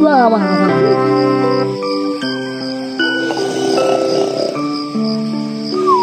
不不不